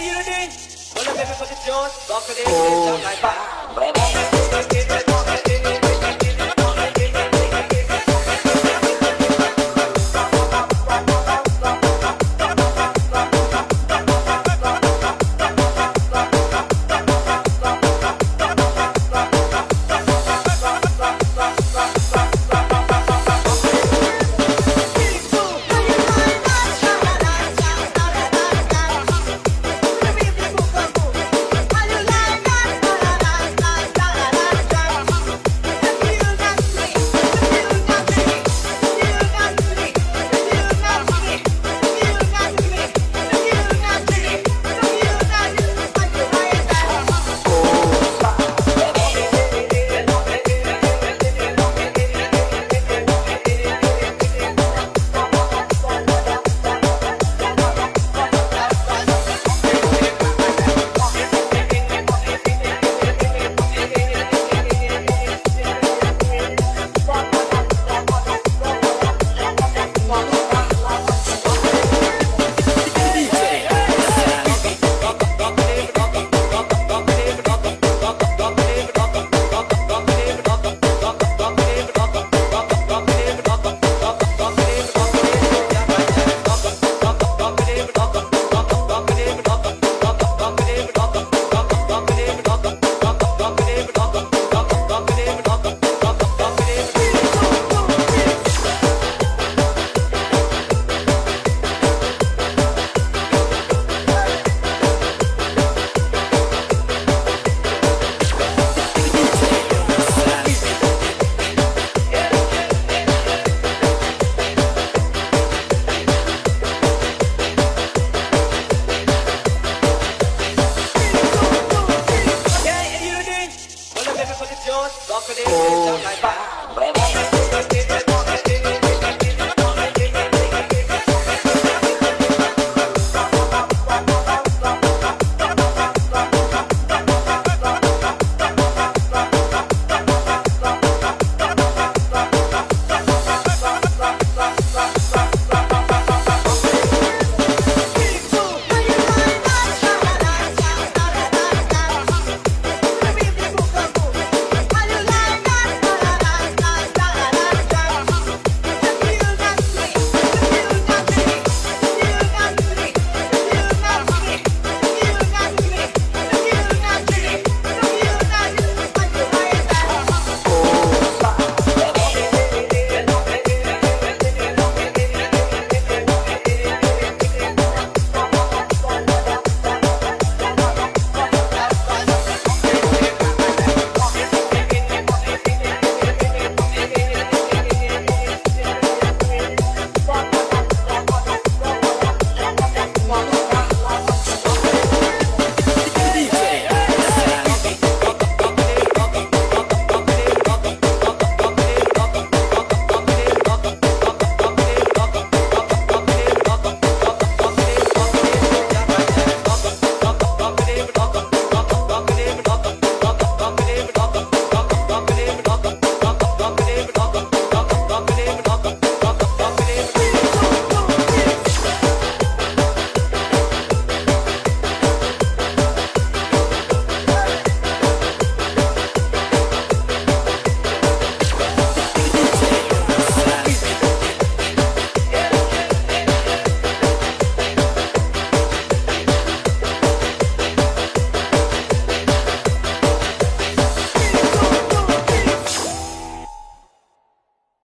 building. Pull up everybody Jones, walk with it, like that. cô